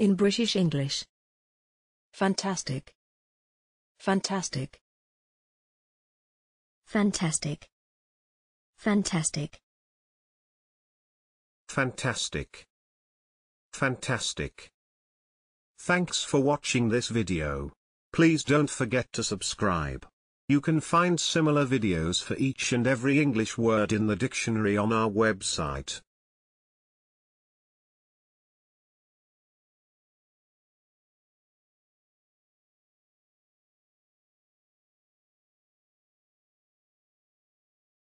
In British English. Phantastic. Phantastic. Phantastic. Phantastic. Phantastic. Phantastic. Thanks for watching this video. Please don't forget to subscribe. You can find similar videos for each and every English word in the dictionary on our website.